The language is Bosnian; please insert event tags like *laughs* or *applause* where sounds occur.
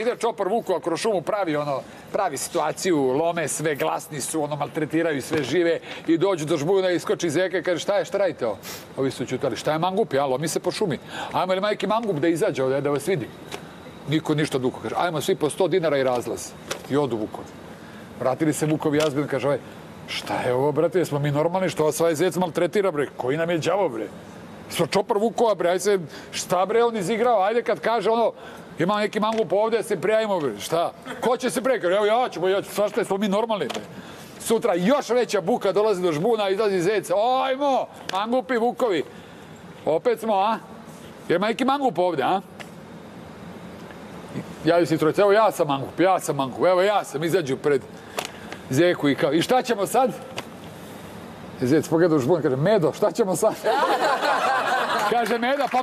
Ide čopar Vuko kroz šumu, pravi ono, pravi situaciju, lome sve, glasni su, ono, maltretiraju sve žive i dođu do žbuna i iskoči zeka i kaže šta je, šta radite ovo? Ovi su čutali, šta je mangup, ja, lomi se po šumi. Ajmo li majke mangup da izađe ovdje, da vas vidi. Niko ništa duko kaže, ajmo svi po 100 dinara i razlaz. I odu Vukovi. Vratili se Vukovi jazbin, kaže ovaj, šta je ovo, brate, jesmo mi normalni, što vas ovaj zec maltretira, bre, koji nam je đavo, bre? Smo čopor Vukova, bre, ajde se, šta bre, on izigrao, ajde kad kaže ono, ima neki mangup ovdje, se prijavimo, šta? Ko će se prijaviti? Evo ja ću, ja ću, svašta smo mi normalni. Sutra još veća buka dolazi do žbuna, izlazi zec, ajmo, mangupi Vukovi. Opet smo, a? Jer ima neki mangup ovdje, a? Javio se trojica, evo ja sam mangup, ja sam mangup, evo ja sam, izađu pred Zeku i kao, i šta ćemo sad? Zec pogleda u žbun, kaže, Medo, šta ćemo sad? *laughs* kaže Meda, pa